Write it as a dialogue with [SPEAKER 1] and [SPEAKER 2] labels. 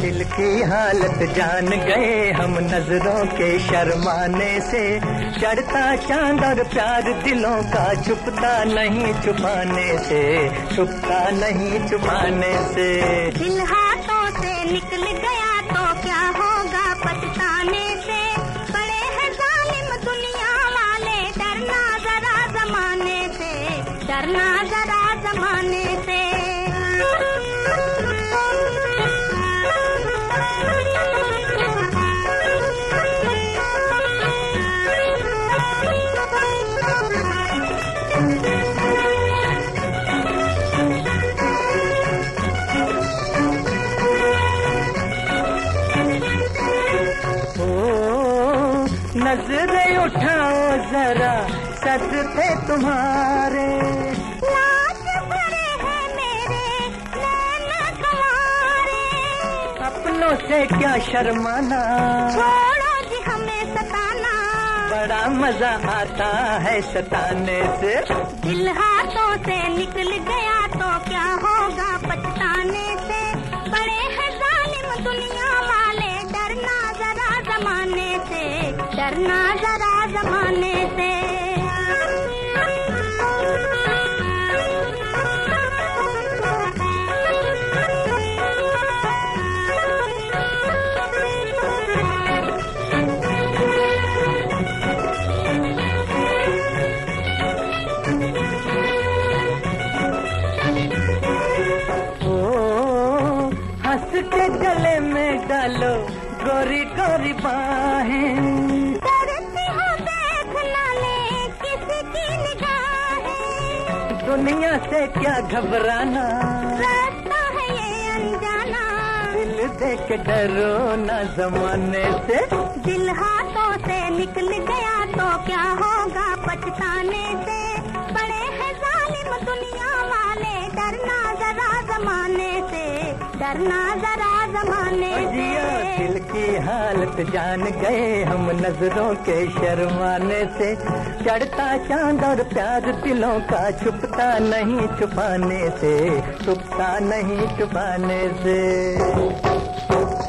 [SPEAKER 1] दिल की हालत जान गए हम नज़रों के शर्माने से। चढ़ता चाँद और प्यार दिलों का छुपता नहीं छुपाने से, छुपता नहीं छुपाने से। नज़रें उठाओ जरा
[SPEAKER 2] मेरे तुम्हारे।
[SPEAKER 1] अपनों से क्या शर्माना?
[SPEAKER 2] छोड़ो जी हमें सताना।
[SPEAKER 1] बड़ा मज़ा आता है सताने से।
[SPEAKER 2] दिल हाथों से निकल गया तो क्या होगा पछताने से? डरना जमाने से।
[SPEAKER 1] के गले में डालो गोरी गोरी बाहें। दुनिया से क्या घबराना?
[SPEAKER 2] रास्ता है ये अनजाना।
[SPEAKER 1] दिल देख डरो ना जमाने से।
[SPEAKER 2] दिल हाथों से निकल गया तो क्या होगा पछताने से? बड़े हैं जालिम दुनिया वाले डरना जरा जमाने से। डरना जरा जमाने
[SPEAKER 1] की हालत जान गए हम नज़रों के शर्माने से। चढ़ता चाँद और प्यार दिलों का छुपता नहीं छुपाने से, छुपता नहीं छुपाने से।